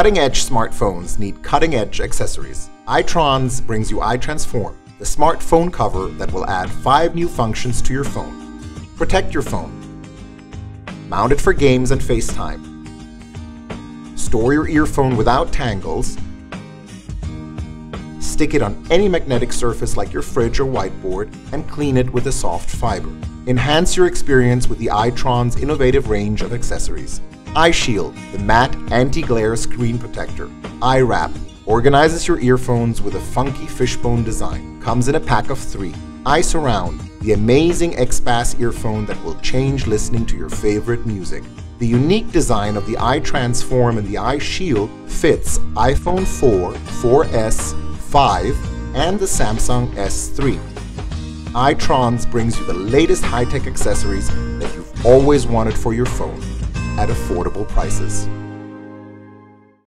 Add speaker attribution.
Speaker 1: Cutting edge smartphones need cutting edge accessories. iTronz brings you iTransform, the smartphone cover that will add five new functions to your phone. Protect your phone. Mount it for games and FaceTime. Store your earphone without tangles. Stick it on any magnetic surface like your fridge or whiteboard and clean it with a soft fiber. Enhance your experience with the iTronz innovative range of accessories. iShield, the matte anti-glare screen protector. iWrap organizes your earphones with a funky fishbone design. Comes in a pack of three. iSurround, the amazing XPass earphone that will change listening to your favorite music. The unique design of the iTransform and the iShield fits iPhone 4, 4S, 5, and the Samsung S3. iTronz brings you the latest high-tech accessories that you've always wanted for your phone at affordable prices.